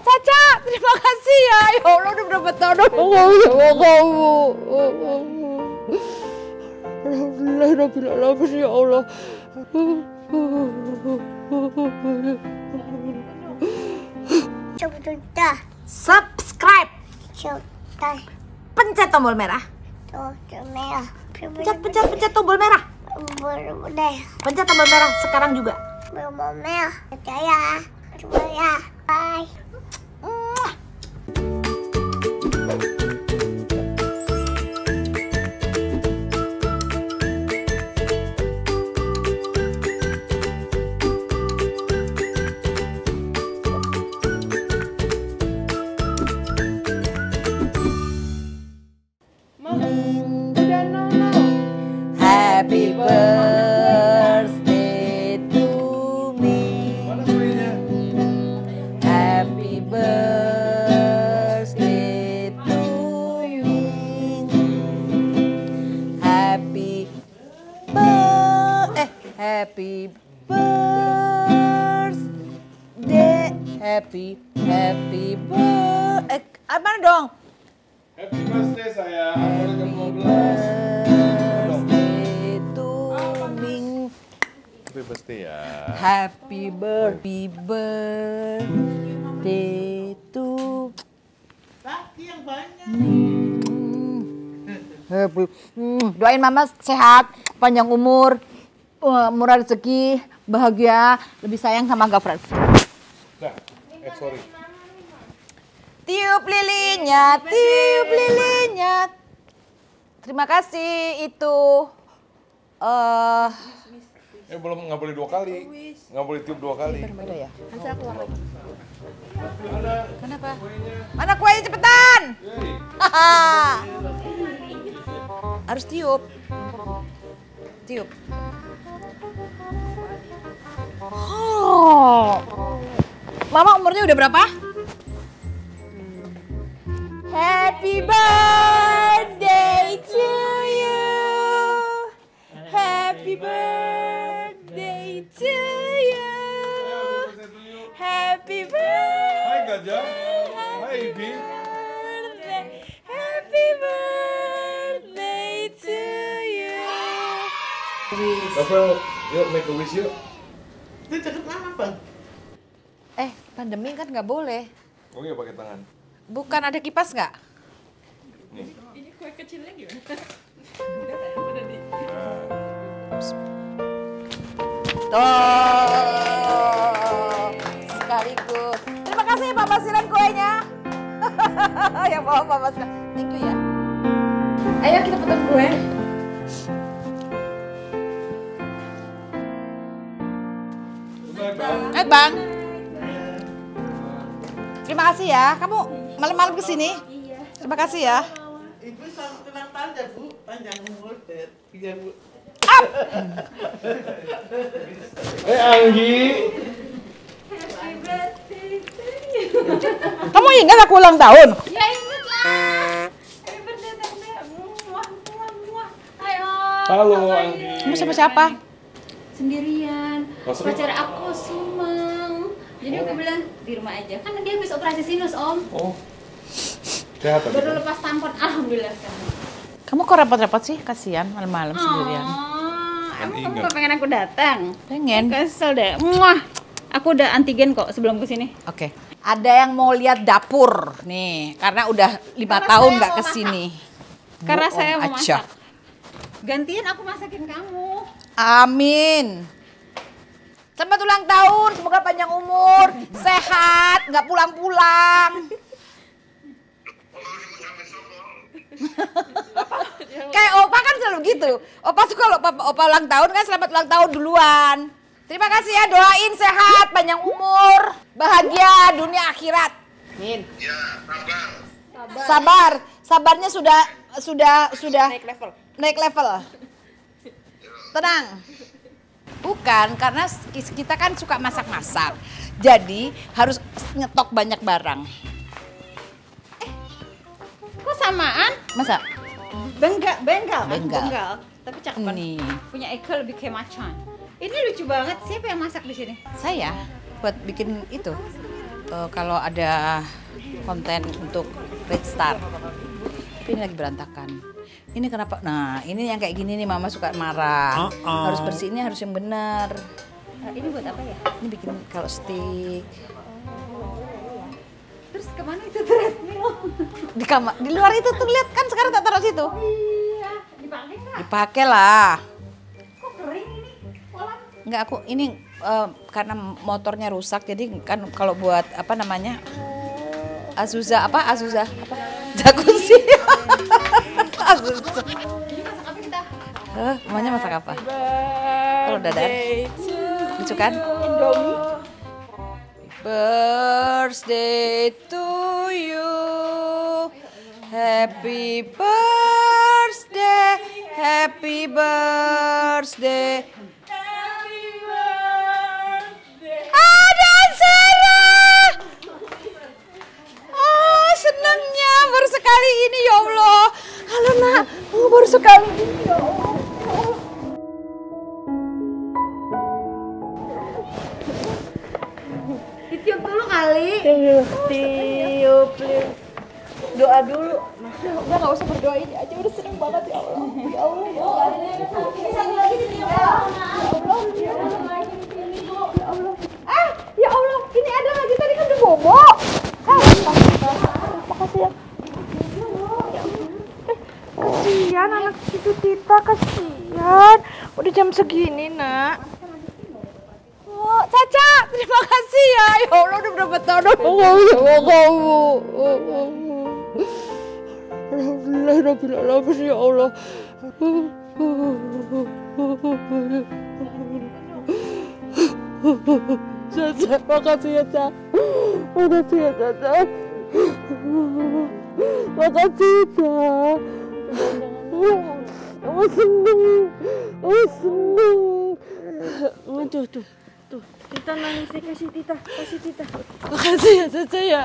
Caca, terima kasih ya. Ya Allah udah berapa tahun aku ngomong sama kamu. Alhamdulillah Rabbil Alamin ya Allah. Coba Subscribe, coba pencet tombol merah. Pencet, pencet, pencet tombol merah. Pencet tombol merah sekarang juga. Belum merah. Percaya. Coba ya. Bye. Happy happy bir eh ah, mana dong? Happy birthday saya. Ke-15. Birthday to me. Happy birthday ya. Happy birthday, birthday to Laki yang banyak. Happy. Hmm, doain mama sehat, panjang umur, uh, murah rezeki, bahagia, lebih sayang sama Gafran. Nah, eh sorry. Tiup lilinnya, tiup lilinnya. Terima kasih itu. eh Eh belum nggak boleh dua kali. Nggak boleh tiup dua kali. beda ya? Kenapa? Mana kuenya cepetan? Harus tiup. Tiup. Oh. Mama umurnya udah berapa? Happy birthday to you. Happy birthday to you. Happy birthday. Hai gajah. Hai Ibi. happy birthday to you. Rafael, yuk make a wish yuk. Itu mama bang. Eh, pandemi kan nggak boleh. Oh iya pakai tangan. Bukan ada kipas nggak? Nih. Ini kue kecilnya gimana? Tuh, sekaligus. Terima kasih ya Papa Silen kuenya. Yang bawa Papa Silen. Thank you ya. Ayo kita potong kue. Bye bang. Eh Bang. Terima kasih ya. Kamu malam-malam ke sini. Terima kasih ya. Ibu selamat ulang tahun ya bu, panjang umur. Tiga bu. Eh Anggi. Kamu ingat aku ulang tahun? Ya inget lah. Happy birthday Tante. Muah, muah, muah. Ayo. Halo Anggi. Kamu sama siapa? Sendirian. Pacar aku Sumeng. Jadi aku bilang di rumah aja. Kan dia habis operasi sinus om. Oh. Sehat tadi. Baru lepas tampon. Alhamdulillah sekarang. Kamu kok repot-repot sih? Kasihan malam-malam sendirian. Oh, Kan emang kamu ingat. gak pengen aku datang? Pengen. Kesel deh. Muah. Aku udah antigen kok sebelum ke sini. Oke. Ada yang mau lihat dapur nih, karena udah lima Karena tahun nggak mau ke sini. Karena saya mau masak. Gantian aku masakin kamu. Amin. Selamat ulang tahun, semoga panjang umur, sehat, nggak pulang-pulang. Kayak opa kan selalu gitu. Opa tuh kalau opa, opa ulang tahun kan selamat ulang tahun duluan. Terima kasih ya, doain sehat, panjang umur, bahagia dunia akhirat. Min. Sabar, sabarnya sudah sudah sudah Naik level. naik level. Tenang. Bukan, karena kita kan suka masak-masak. Jadi harus nyetok banyak barang. Kok samaan? Masa? Benggal, benggal? Benggal. benggal. Tapi cakep banget. Nih, Punya Eka lebih kayak macan. Ini lucu banget. Siapa yang masak di sini? saya buat bikin itu. eh, kalau ada konten untuk Red Star. Tapi ini lagi berantakan. Ini kenapa? Nah, ini yang kayak gini nih Mama suka marah. Harus bersihnya harus yang benar. ini buat apa ya? Ini bikin kalau stick Terus ke mana itu treadmill? di kamar di luar itu tuh lihat kan sekarang tak taruh situ. Iya, dipakai nggak? Dipakai lah. Kok kering ini? Kolam? Enggak aku ini eh, karena motornya rusak jadi kan kalau buat apa namanya Azusa apa Azusa apa jacuzzi Azusa Eh, namanya masak apa? Kalau dadar lucu kan birthday to you. Happy birthday. Happy birthday Ada Sarah. Oh, senangnya baru sekali ini ya Allah. Halo nak, oh, baru sekali ini ya Allah. Ditiup dulu kali. Tiup, tiup. Doa dulu. Udah nggak usah berdoa ini aja udah seneng banget ya Allah. Ya Allah. Ya Allah. Ah, ya Allah, ini ada lagi tadi kan udah bobo. Ah, makasih ya. Kasihan anak itu Tita, kasihan. Udah jam segini, nak. Oh, Caca, terima kasih ya. Ya Allah, udah berapa tahun. Alhamdulillah, ya Allah. Caca, makasih ya, Caca. Makasih ya, Caca. Makasih, Caca. Aku seneng. Aku seneng. Tuh, tuh, tuh. Tita nangis nih, kasih Tita, kasih Tita. Makasih ya Caca ya.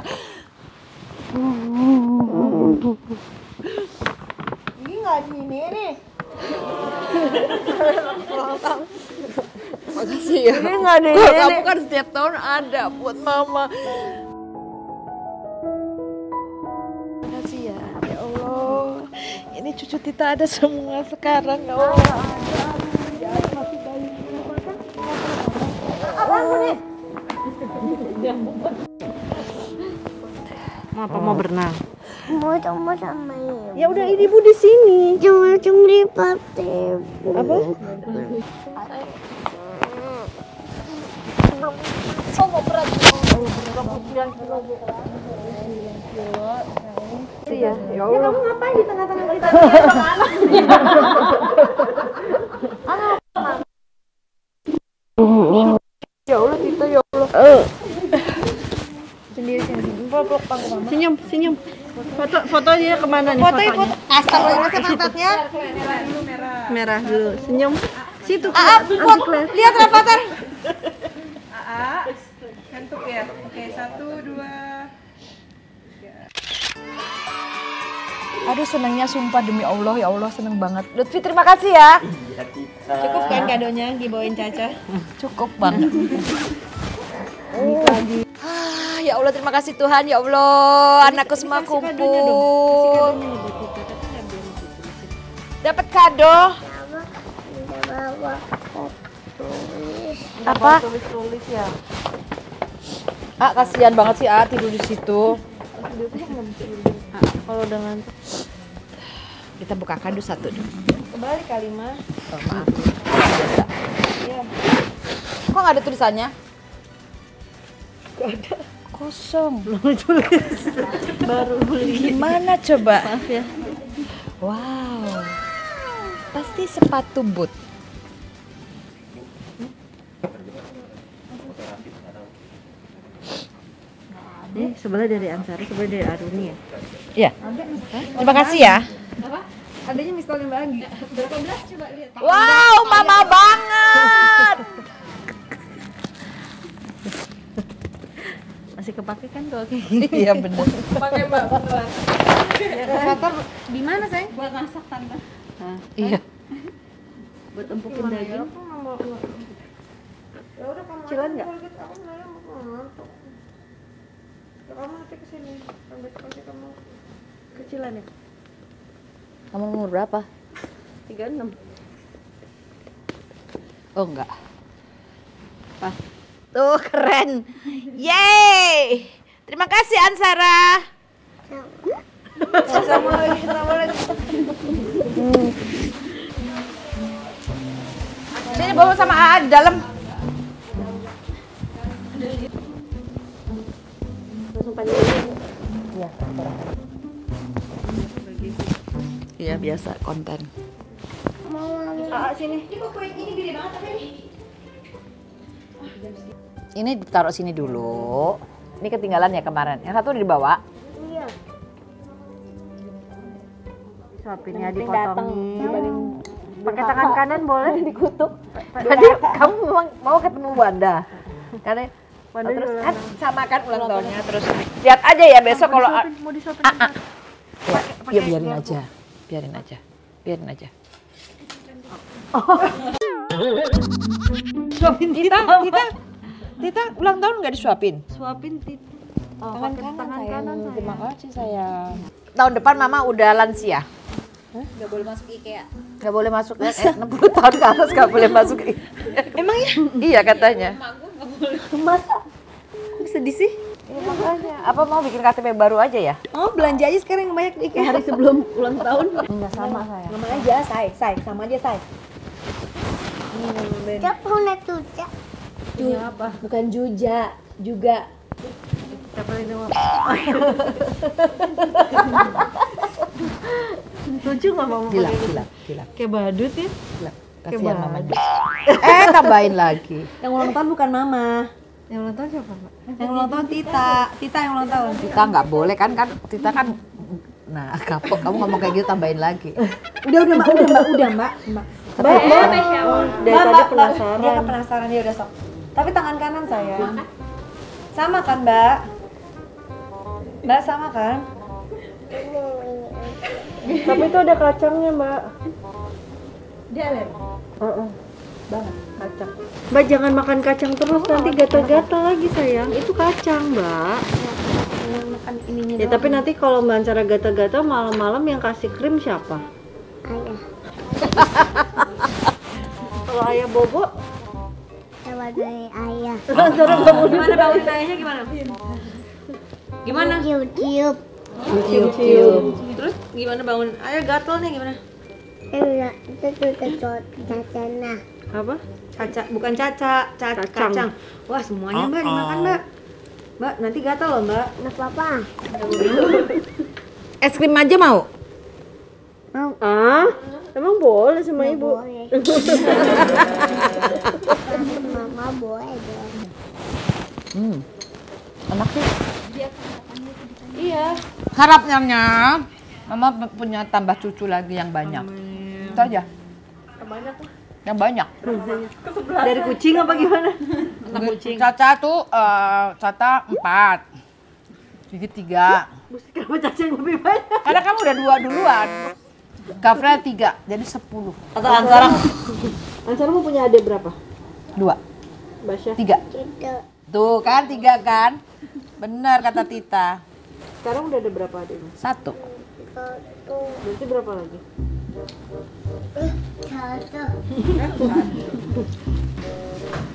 Ini nggak di ini nih. Makasih ya. Ini nggak di Kalau ini. kamu kan setiap tahun ada buat mama. Cucu Tita ada semua sekarang ya Allah. Mau apa mau berenang? Mau cuma sama ibu. Ya udah ini ibu di sini. Cuma cuma di partai. Apa? Iya. Ya kamu ngapain di tengah-tengah? Ya Allah ya Allah. Sendiri sendiri. Senyum senyum. Foto foto dia ke mana nih? Foto foto. Astagfirullahaladzim pantatnya. Merah dulu. Senyum. Situ. Ah, Put, lihat Rafathar. Kantuk ya. Oke satu Aduh senangnya sumpah demi Allah ya Allah seneng banget. Lutfi terima kasih ya. Cukup kan kadonya dibawain Caca? Cukup banget. Ah, ya Allah terima kasih Tuhan ya Allah anakku semua kumpul. Dapat kado. Apa? Tulis-tulis ya. Ah kasihan banget sih Ah tidur di situ. Kalau udah ngantuk. Kita buka kado satu dulu. Kebalik kali mah. Oh, maaf. Biasa. Kok nggak ada tulisannya? Gak ada. Kosong. Belum tulis. Baru beli. Gimana coba? Maaf ya. Wow. Pasti sepatu boot. Ini sebelah dari Ansari, sebelah dari Aruni ya. Iya. Terima kasih ya. Adanya miskolnya Mbak Anggi. Berapa belas coba lihat. Wow, mama banget. Masih kepake kan kalau kayak gini? Iya bener. Pakai Mbak beneran. Motor di mana, Sayang? Buat masak tante. Iya. Buat empukin daging. Cilan nggak? Kamu nanti ke sini. Nanti kamu kecilan ya? Kamu umur berapa? 36. Oh enggak. Pas. Tuh keren. Yeay. Terima kasih Ansara. Assalamualaikum. Sini bawa sama AA di dalam. Iya, Iya biasa konten. Ah, sini. Ini ditaruh sini dulu. Ini ketinggalan ya kemarin. Yang satu dibawa. Iya. Suapinnya dipotongin. Pakai tangan kanan boleh dikutuk. Tadi kamu memang mau ketemu Wanda. Karena Wanda terus kan sama kan ulang tahunnya terus lihat aja ya besok kalau mau disuapin. Ah, ah. ya, ya biarin aja. Biarin aja. Biarin aja. Suapin Tita, Tita. Tita ulang tahun nggak disuapin? Suapin tit. Oh, Tangan kanan, tangan sayang. kanan saya. Terima kasih sayang. Tahun depan mama udah lansia. Nggak boleh masuk IKEA. Gak boleh masuk eh, eh, 60 tahun ke atas gak boleh masuk. Emang ya? Iya katanya. Sedih sih. Iya, makanya. Apa mau bikin KTP baru aja ya? Oh, belanja aja sekarang yang banyak IKEA. Hari sebelum ulang tahun. Enggak sama saya. Sama aja, say, say, sama aja, say. Dia punya tujuh. Punya apa? Bukan Juja, juga. Ini mau? Lucu nggak mau Gila, pakai gitu? gila, gila. Kayak badut ya? gila. Kasihan mamanya. Eh, tambahin lagi. Yang ulang tahun bukan mama. Yang ulang tahun siapa, Mbak? Yang ulang tahun Tita. Tita yang ulang tahun. Kita nggak boleh kan kan kita kan Nah, kapok kamu ngomong kayak gitu tambahin lagi. Udah, udah, Mbak. Udah, Mbak. Udah, Mbak. Mbak. Mbak, Mbak. Dari tadi penasaran. Dia kan penasaran, dia udah sok. Tapi tangan kanan saya. Sama kan, Mbak? Mbak, sama kan? Tapi itu ada kacangnya, Mbak. Dia alergi. Heeh. Banget kacang. Mbak jangan makan kacang terus nanti gatal-gatal lagi sayang. Itu kacang, Mbak. Makan ininya Ya tapi nanti kalau Mbak Ancara gatal-gatal malam-malam yang kasih krim siapa? Ayah. Kalau ayah bobo, Sama dari ayah. gimana bangunin ayahnya gimana? Gimana? Tiup-tiup. Cium-cium. Terus gimana bangun? Ayah gatal nih gimana? Eh, itu tuh cacana. Apa? Caca, bukan caca, caca kacang. Wah semuanya Mbak dimakan Mbak. Mbak nanti gatal loh Mbak. Nggak apa-apa. Es krim aja mau? Mau. Ah, emang boleh sama ibu? Boleh. Mama boleh dong. Hmm. Enak sih. Iya. Harapnya Mama pu- punya tambah cucu lagi yang banyak. Itu aja. Yang banyak. Dari kucing apa gimana? kucing. Caca tuh eh, Caca empat. Gigi tiga. Kenapa caca yang lebih banyak? Karena kamu udah dua duluan. Gafrel tiga, jadi sepuluh. Atau Ansara? Ansara mau punya adik berapa? Dua, Basya? tiga. Tuh kan tiga kan? Benar kata Tita. Sekarang udah ada berapa adiknya? Satu. Satu. Berarti berapa lagi?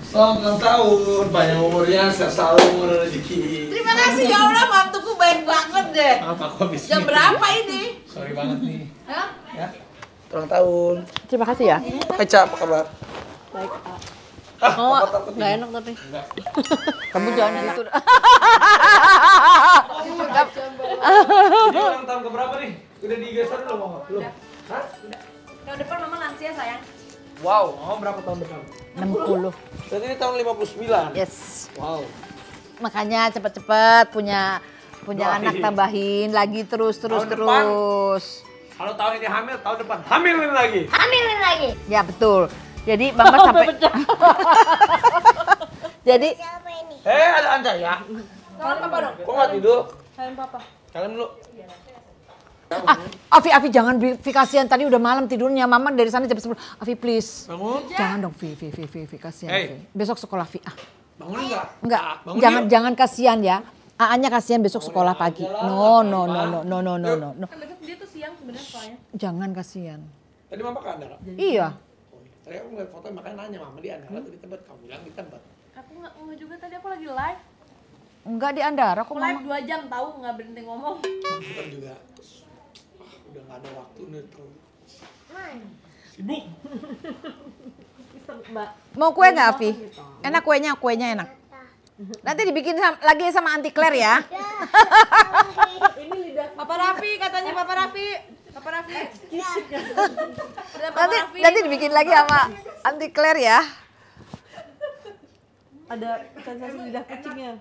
Selamat ulang tahun, panjang umurnya, sehat selalu, umur rezeki. Terima kasih ya Allah, mantuku baik banget deh. Apa kok habis Jam berapa ini? Sorry banget nih. Hah? Ya. Ulang tahun. Terima kasih ya. Eca, apa kabar? Baik, Ah, Oh, apa takut nggak enak tapi. Kamu jangan gitu. Ini ulang tahun keberapa nih? Udah digeser belum, Mama? Belum? Hah? Tahun depan mama lansia sayang. Wow, Mama berapa tahun depan? 60. Berarti ini tahun 59? Yes. Wow. Makanya cepet-cepet punya punya Doain. anak tambahin lagi terus terus Tahun depan. terus. Kalau tahun ini hamil, tahun depan hamilin lagi. Ambilin lagi. Ya betul. Jadi Mama sampai Jadi Siapa ini? Eh, ada Anca ya? Kok nggak tidur? Sayang papa. Kalian dulu. Ah, Afi, Afi jangan Fi kasihan tadi udah malam tidurnya. Mama dari sana jam 10. Afi please. Bangun. Jangan dong Vivi, Vivi, Fi, kasihan hey. Besok sekolah Fi. Ah. Bangun enggak? Enggak. Ah, Bangun jangan yuk. jangan kasihan ya. Aanya kasihan besok sekolah pagi. No, no, no, no, no, no, kan no, no. Dia tuh siang sebenarnya soalnya. Jangan kasihan. Tadi mama ke Andara? Iya. Tadi aku ngeliat foto makanya nanya mama di Andara hmm? di tempat Kamu bilang di tempat. Aku nggak mau juga tadi aku lagi live. Enggak di Andara kok. Live dua jam tahu nggak berhenti ngomong. Bukan juga Ah, udah gak ada waktu nih tuh. Sibuk. Mbak. Mau kue nggak Afi? Enak kuenya, kuenya enak. Nanti dibikin sam- lagi sama Auntie Claire ya. Ini lidah Papa Raffi katanya Papa Raffi. Papa Raffi. Papa Nanti nanti dibikin lagi sama Auntie Claire ya. ada sensasi lidah kucingnya.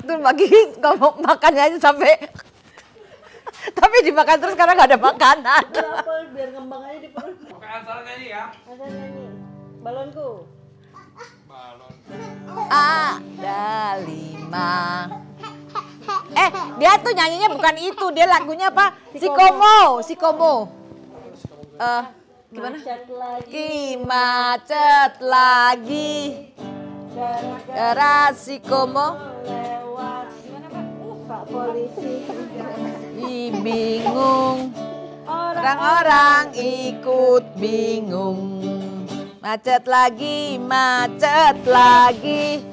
Tuh bagi ngomong makannya aja sampai tapi dimakan terus karena nggak ada makanan. Apa biar ngembang aja di perut. Oke, Ansara nyanyi ya. Ada nyanyi. Balonku. Balon. Ada lima. Eh, dia tuh nyanyinya bukan itu, dia lagunya apa? Sikomo, Sikomo. Eh, gimana? Cat lagi. Ki macet lagi. Gara Sikomo Lewat. Gimana Pak? Uh, Pak polisi. Bingung. Orang-orang ikut bingung. Macet lagi, macet lagi.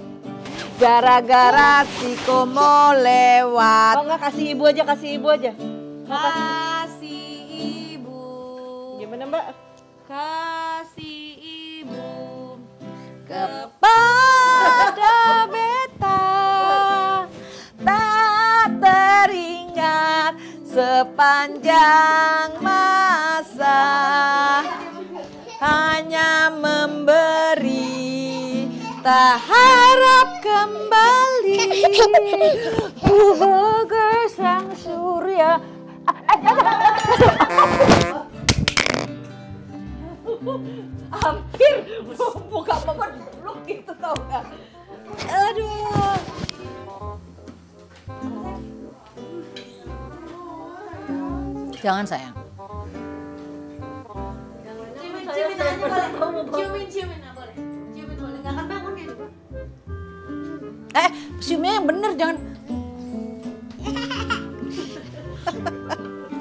Gara-gara Sikomo lewat. Oh enggak kasih ibu aja, kasih ibu aja. Kasih ibu. Gimana Mbak? Kasih ibu. kepada beta tak teringat sepanjang masa hanya memberi tak harap kembali. Ku sang surya. Hampir buka peluk gitu tau gak aduh jangan sayang Ciumin, ciumin aja boleh. Ciumin, ciumin nggak boleh. Ciumin boleh. Nggak akan bangun ya. eh ciumnya yang bener jangan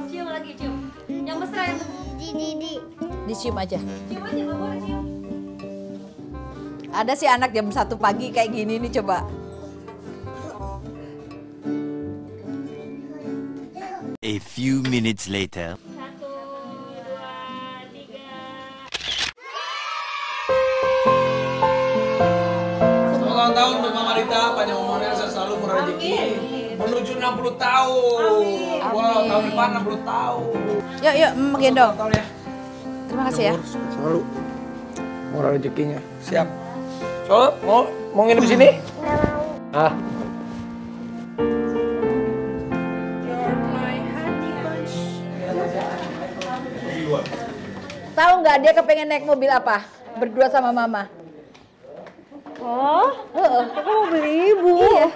Cium lagi, cium. Yang mesra yang Di di di. dicium aja cium aja boleh cium. ada sih anak jam satu pagi kayak gini nih coba A few minutes later. Satu, dua, tiga. Selamat ulang tahun untuk Mama Rita, panjang umurnya sehat selalu murah rezeki. Menuju 60 tahun. Wow, tahun depan 60 tahun. yuk yuk mama gendong Tahun ya. terima kasih ya Selalu murah rezekinya. Siap. So, mau mau nginep di sini? Ah. Tahu nggak dia kepengen naik mobil apa berdua sama mama Oh, aku mau beli ibu. Iya.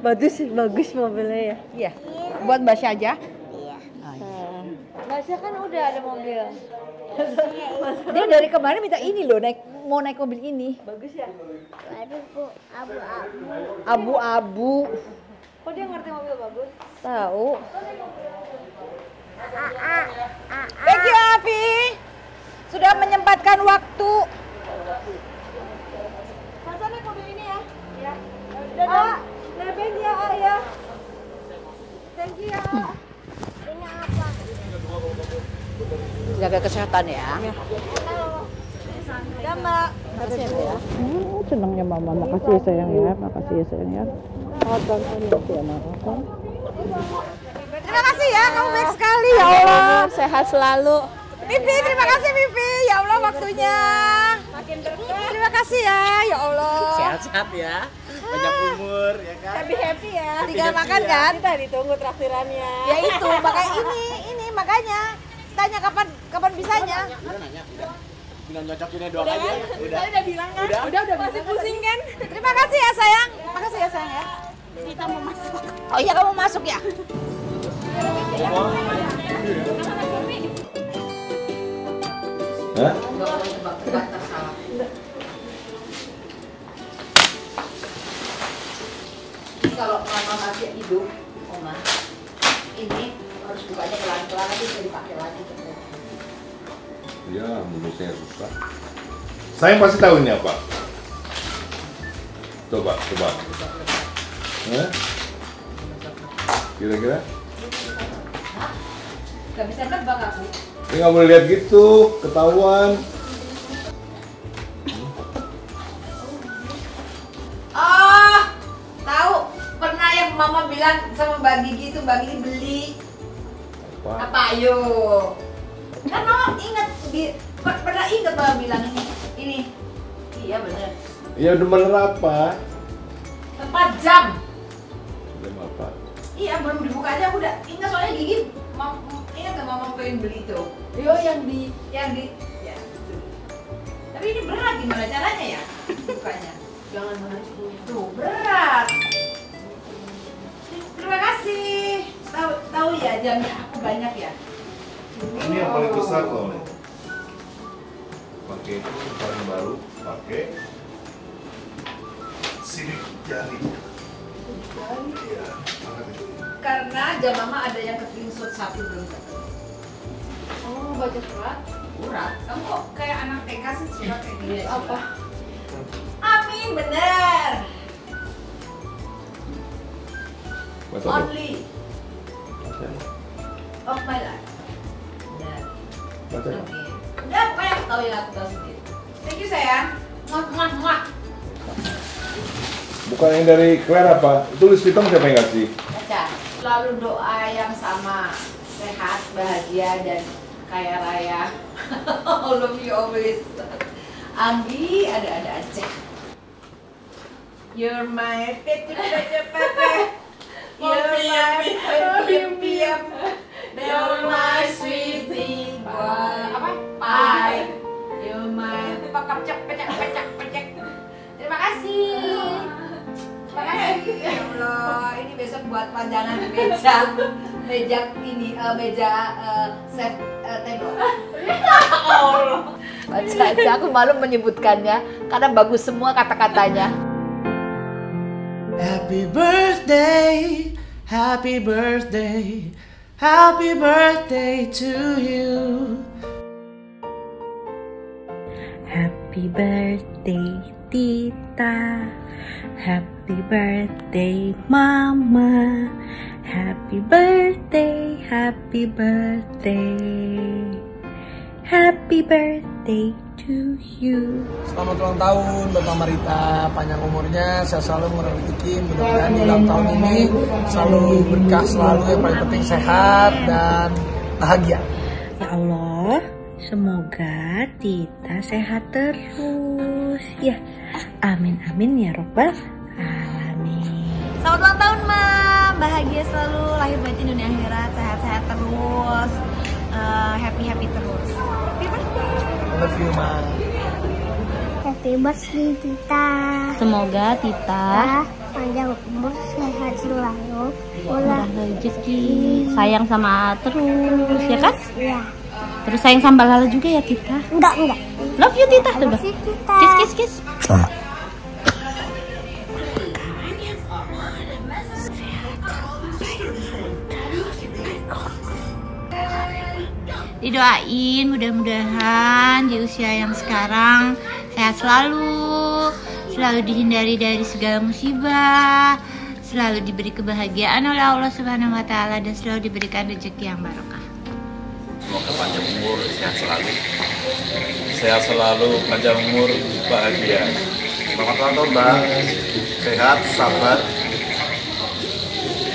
Bagus, bagus mobilnya ya. iya buat mbak Syaja Mbak Syah kan udah ada mobil. dia dari kemarin minta ini loh naik mau naik mobil ini Bagus ya? Waduh bu, abu-abu. abu-abu Kok dia ngerti mobil bagus? tahu A a a. Thank you Afi sudah menyempatkan waktu naik mobil ini ya? Ya. Ah, nebeng ya, ah, ya. Thank you ya. Ini apa? jaga kesehatan ya Ya, Mbak. makasih ya ya hmm, senangnya mama makasih ya sayang ya makasih ya sayang ya Terima kasih ya, kamu baik sekali ya Allah. Sehat selalu. Vivi, terima kasih Vivi. Ya Allah waktunya. Makin berkah. Terima kasih ya, ya Allah. Sehat-sehat ya. Banyak umur ya kan. Happy happy ya. Tinggal makan kan? Kita ditunggu traktirannya. Ya itu, makanya ini, ini makanya. Tanya kapan kapan bisanya. Udah nanya. Bilang nyocokinnya doang aja. Udah. Tadi udah bilang kan? Udah. Udah, udah masih pusing kan? Terima kasih ya sayang. Makasih ya sayang ya. Kita mau masuk. Oh iya kamu masuk ya. Hah? mama masih hidup, Oma, ini harus bukanya pelan-pelan nanti bisa dipakai lagi. Ya, menurut saya. Saya pasti tahu ini apa. Coba, coba. Hah? Kira-kira? Gak bisa nebak aku. Ini nggak boleh lihat gitu, ketahuan. Oh, tahu pernah yang mama bilang sama Mbak Gigi itu Mbak Gigi beli Apa? apa ayo kan mama ingat di, pernah ingat mama bilang ini ini iya bener Ya udah bener apa? tempat jam Udah apa? iya belum dibuka aja aku udah ingat soalnya Gigi mam, ingat gak mama pengen beli itu yo yang di yang di ya itu. tapi ini berat gimana caranya ya bukanya jangan tuh berat terima kasih tahu tahu ya jamnya aku banyak ya Ini yang paling besar loh. Pakai itu paling baru, pakai sidik jari. Angkat itu. Karena jam mama ada yang ketingsut satu belum ketemu Oh, baca surat. surat kamu kok kayak anak TK sih surat kayak gini Apa? Amin bener only Baca. of my life bener Baca dong. Amin. udah pokoknya aku tahu yang aku tahu sendiri thank you sayang muah muah muah Bukan yang dari Claire apa? Itu list hitam siapa yang kasih? baca selalu doa yang sama. Sehat bahagia dan kaya raya. All of you always. Ambi ada-ada aja. You're my pet pet You're my pet You're my sweetie boy. Apa? Pie You're my pakap cek pecek pecek pecek. Terima kasih. Terima kasih buat panjangan meja meja ini eh, meja eh, set eh, table Baca aja, aku malu menyebutkannya karena bagus semua kata-katanya. Happy birthday, happy birthday, happy birthday to you. Happy birthday Tita. Happy birthday Mama. Happy birthday Happy birthday. Happy birthday to you. Selamat ulang tahun Bapak Marita, panjang umurnya, saya selalu murah rezeki, mudah-mudahan di ulang tahun ini selalu berkah selalu, yang paling penting sehat dan bahagia. Ya Allah Semoga Tita sehat terus Ya Amin amin ya Robbal Alamin Selamat ulang tahun, Ma. Bahagia selalu, lahir batin dunia akhirat, sehat-sehat terus, happy happy terus. Happy birthday. Love you, Ma. Happy birthday Tita. Semoga Tita panjang umur sehat selalu. murah Ulah rezeki Sayang sama terus ya kan? ya. Terus sayang sama Lala juga ya Tita Enggak enggak. Love you Tita Tuh, Love you, Tita. Kiss kiss kiss Didoain mudah-mudahan di usia yang sekarang sehat selalu, selalu dihindari dari segala musibah, selalu diberi kebahagiaan oleh Allah Subhanahu wa taala dan selalu diberikan rezeki yang barokah. Semoga panjang umur, sehat selalu. Sehat selalu, panjang umur, bahagia. Selamat ulang tahun, Mbak. Sehat, sabar.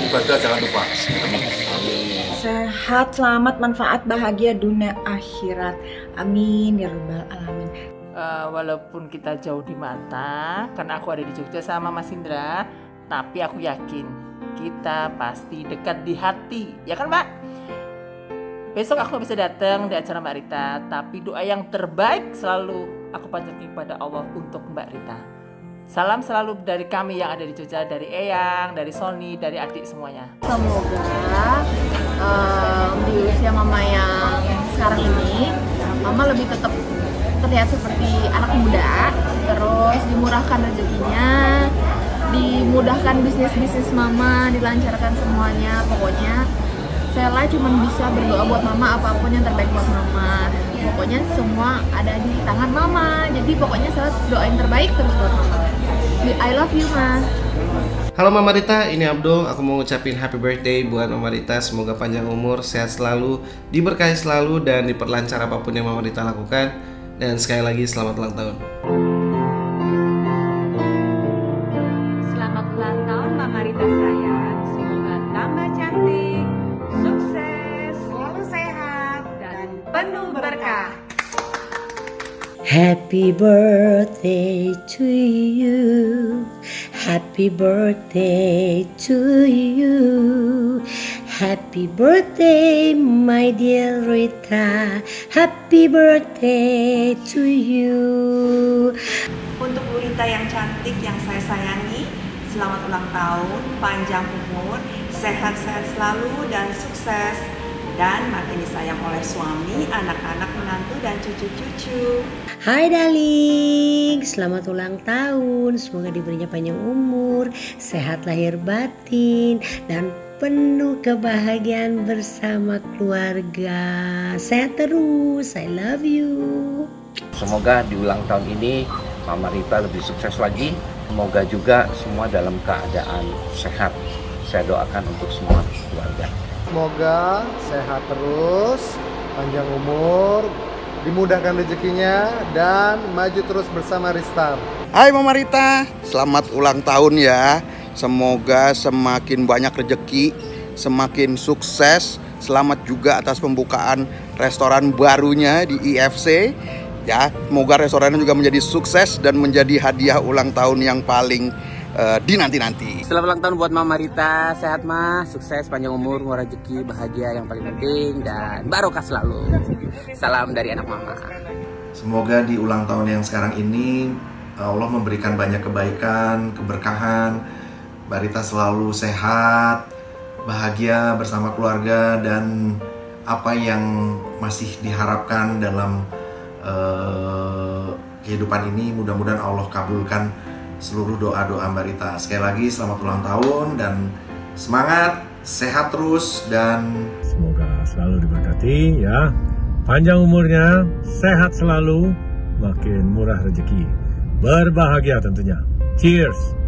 Ibadah jangan lupa. Amin. Sehat, selamat, manfaat, bahagia dunia akhirat. Amin ya rabbal alamin. Eh, walaupun kita jauh di mata, karena aku ada di Jogja sama Mas Indra, tapi aku yakin kita pasti dekat di hati, ya kan Mbak? Besok aku bisa datang di acara Mbak Rita, tapi doa yang terbaik selalu aku panjatkan kepada Allah untuk Mbak Rita. Salam selalu dari kami yang ada di Jogja, dari Eyang, dari Sony, dari adik semuanya. Semoga em, di usia mama yang sekarang ini, mama lebih tetap terlihat seperti anak muda, terus dimurahkan rezekinya, dimudahkan bisnis-bisnis mama, dilancarkan semuanya. Pokoknya Sela cuma bisa berdoa buat mama apa pun yang terbaik buat mama. Pokoknya semua ada di tangan mama. Jadi pokoknya Sela doain terbaik terus buat mama. I love you, Ma. Halo Mama Rita, ini Abdul. Aku mau ngucapin happy birthday buat Mama Rita. Semoga panjang umur, sehat selalu, diberkahi selalu, dan diperlancar apa pun yang Mama Rita lakukan. Dan sekali lagi selamat ulang tahun. Happy birthday to you. Happy birthday to you. Happy birthday, my dear Rita. Happy birthday to you. Untuk Bu Rita yang cantik, yang saya sayangi, selamat ulang tahun, panjang umur, sehat-sehat selalu dan sukses. Dan makin disayang oleh suami, anak-anak, menantu, dan cucu-cucu. Hai darling, selamat ulang tahun. Semoga diberinya panjang umur, sehat lahir batin, dan penuh kebahagiaan bersama keluarga. Sehat terus, I love you. Semoga di ulang tahun ini Mama Rita lebih sukses lagi. Semoga juga semua dalam keadaan sehat. Saya doakan untuk semua keluarga. Semoga sehat terus, panjang umur, dimudahkan rezekinya, dan maju terus bersama Ristar. Hai Mama Rita, selamat ulang tahun ya. Semoga semakin banyak rezeki, semakin sukses. Selamat juga atas pembukaan restoran barunya di IFC. Ya, semoga restorannya juga menjadi sukses dan menjadi hadiah ulang tahun yang paling uh, dinanti-nanti. Selamat ulang tahun buat Mama Rita, sehat mah, sukses, panjang umur, murah rezeki, bahagia yang paling penting dan barokah selalu. Salam dari anak Mama. Semoga di ulang tahun yang sekarang ini Allah memberikan banyak kebaikan, keberkahan, Mbak Rita selalu sehat, bahagia bersama keluarga dan apa yang masih diharapkan dalam uh, kehidupan ini mudah-mudahan Allah kabulkan seluruh doa-doa Mbak Rita. Sekali lagi selamat ulang tahun dan semangat, sehat terus dan semoga selalu diberkati ya. Panjang umurnya, sehat selalu, makin murah rezeki. Berbahagia tentunya. Cheers.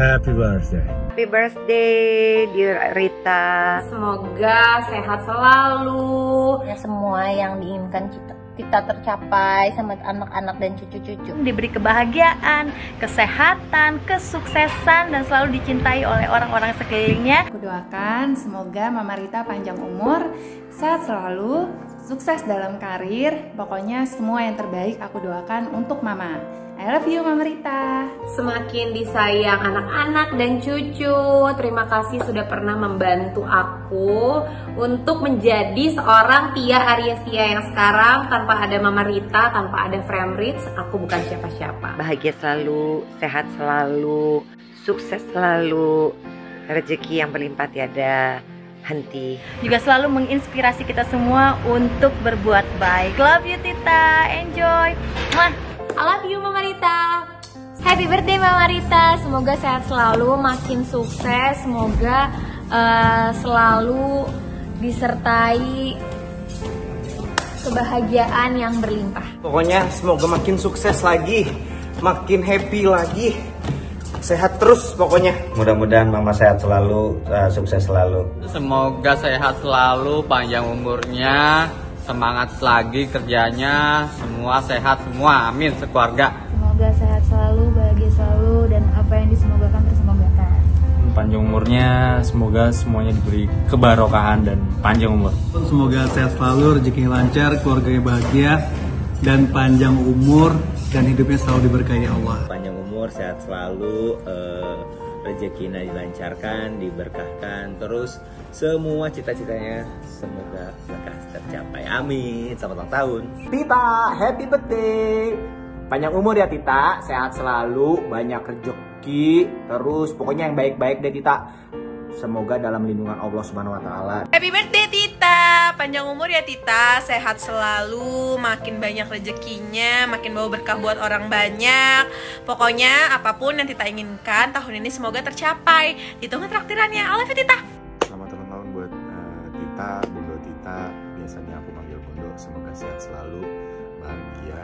Happy birthday. Happy birthday, dear Rita. Semoga sehat selalu. Ya semua yang diinginkan kita kita tercapai sama anak-anak dan cucu-cucu. Diberi kebahagiaan, kesehatan, kesuksesan dan selalu dicintai oleh orang-orang sekelilingnya. Aku doakan semoga Mama Rita panjang umur, sehat selalu, sukses dalam karir. Pokoknya semua yang terbaik aku doakan untuk Mama. I love you Mama Rita. Semakin disayang anak-anak dan cucu. Terima kasih sudah pernah membantu aku untuk menjadi seorang Tia Ariestia yang sekarang tanpa ada Mama Rita, tanpa ada Fremrits, aku bukan siapa-siapa. Bahagia selalu, sehat selalu, sukses selalu, rezeki yang berlimpah tiada henti. Juga selalu menginspirasi kita semua untuk berbuat baik. Love you Tita, enjoy. Mwah. I love you Mama Rita. Happy birthday Mama Rita. Semoga sehat selalu, makin sukses. Semoga uh, selalu disertai kebahagiaan yang berlimpah. Pokoknya semoga makin sukses lagi, makin happy lagi. Sehat terus pokoknya. Mudah-mudahan mama sehat selalu, uh, sukses selalu. Semoga sehat selalu, panjang umurnya, semangat lagi kerjanya, semua sehat semua, amin sekeluarga. Semoga sehat selalu, bahagia selalu, dan apa yang disemogakan tersemogakan. Panjang umurnya, semoga semuanya diberi kebarokahan dan panjang umur. Semoga sehat selalu, rezekinya lancar, keluarganya bahagia, dan panjang umur, dan hidupnya selalu diberkahi Allah. Panjang umur, sehat selalu, uh, rezekinya dilancarkan, diberkahkan, terus semua cita-citanya semoga lekas tercapai. Amin. Selamat ulang tahun. Tita, happy birthday. Panjang umur ya Tita, sehat selalu, banyak rezeki, terus pokoknya yang baik-baik deh Tita. semoga dalam lindungan Allah Subhanahu wa taala. Happy birthday Tita, panjang umur ya Tita, sehat selalu, makin banyak rezekinya, makin bawa berkah buat orang banyak. Pokoknya apa pun yang Tita inginkan tahun ini semoga tercapai. Ditunggu traktirannya. I love you Tita. Tita, Bundo Tita. Biasanya aku panggil Bundo. Semoga sehat selalu, bahagia,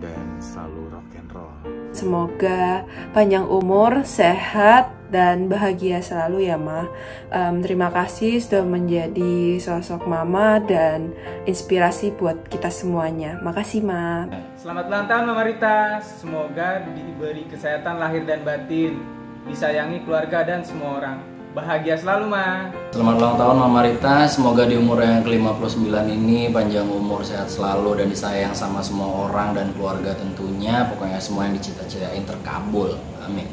dan selalu rock and roll. Semoga panjang umur, sehat, dan bahagia selalu ya Ma. Em, terima kasih sudah menjadi sosok Mama dan inspirasi buat kita semuanya. Makasih Ma. Selamat ulang tahun Mama Rita. Semoga diberi kesehatan lahir dan batin, disayangi keluarga dan semua orang. Bahagia selalu, Ma. Selamat ulang tahun Mama Rita, semoga di umur yang ke-59 ini panjang umur, sehat selalu dan disayang sama semua orang dan keluarga tentunya. Pokoknya semua yang dicita-citain terkabul. Amin.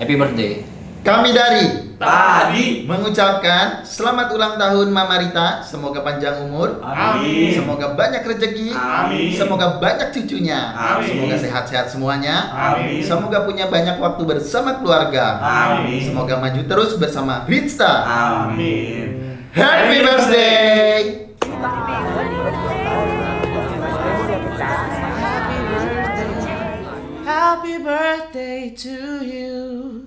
Happy birthday. Kami dari Tadi mengucapkan selamat ulang tahun Mama Rita. Semoga panjang umur. Amin. Semoga banyak rezeki. Amin. Semoga banyak cucunya. Amin. Semoga sehat-sehat semuanya. Amin. Semoga punya banyak waktu bersama keluarga. Amin. Semoga maju terus bersama Ritsta. Amin. Happy birthday. Happy birthday to you. you